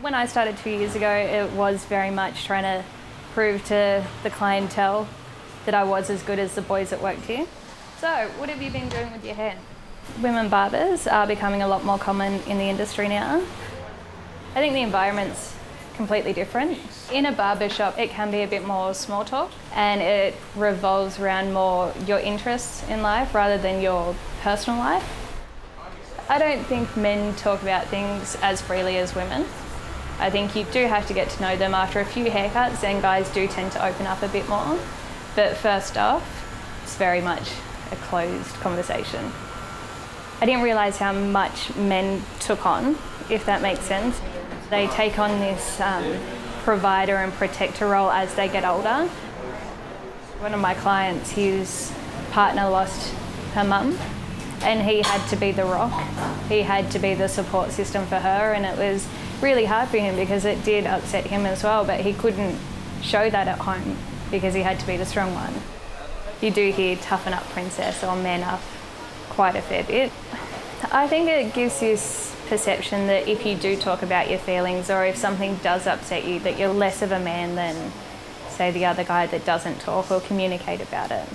When I started two years ago, it was very much trying to prove to the clientele that I was as good as the boys that worked here. So, what have you been doing with your hair? Women barbers are becoming a lot more common in the industry now. I think the environment's completely different. In a barber shop, it can be a bit more small talk and it revolves around more your interests in life rather than your personal life. I don't think men talk about things as freely as women. I think you do have to get to know them after a few haircuts, and guys do tend to open up a bit more. But first off, it's very much a closed conversation. I didn't realise how much men took on, if that makes sense. They take on this um, provider and protector role as they get older. One of my clients, his partner lost her mum and he had to be the rock. He had to be the support system for her and it was really hard for him because it did upset him as well, but he couldn't show that at home because he had to be the strong one. You do hear toughen up princess or man up quite a fair bit. I think it gives this perception that if you do talk about your feelings or if something does upset you, that you're less of a man than, say, the other guy that doesn't talk or communicate about it.